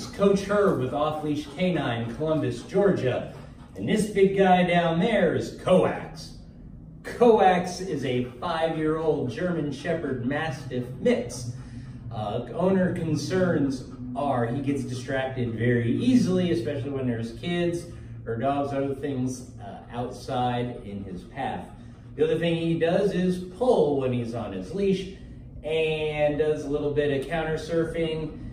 Is Coach Herb with Off Leash K9, Columbus, Georgia. And this big guy down there is Coax. Coax is a five-year-old German Shepherd Mastiff mix. Uh, owner concerns are he gets distracted very easily, especially when there's kids or dogs or other things uh, outside in his path. The other thing he does is pull when he's on his leash and does a little bit of counter surfing,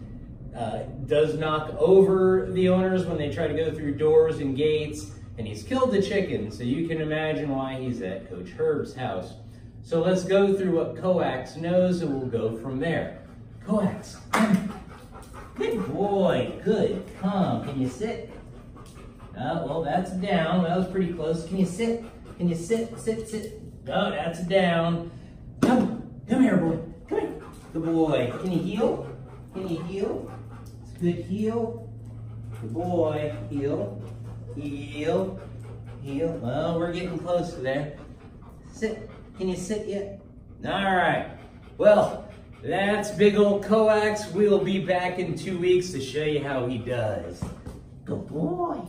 uh, does knock over the owners when they try to go through doors and gates, and he's killed the chicken, so you can imagine why he's at Coach Herb's house. So let's go through what Coax knows and we'll go from there. Coax, good boy, good, come, can you sit? Oh, well, that's down, that was pretty close. Can you sit? Can you sit, sit, sit? Oh, that's down. Come, come here, boy, come here. Good boy, can you heel? Can you heel? Good heel. Good boy, heel, heel, heel. Well, we're getting close to there. Sit, can you sit yet? All right, well, that's big old coax. We'll be back in two weeks to show you how he does. Good boy.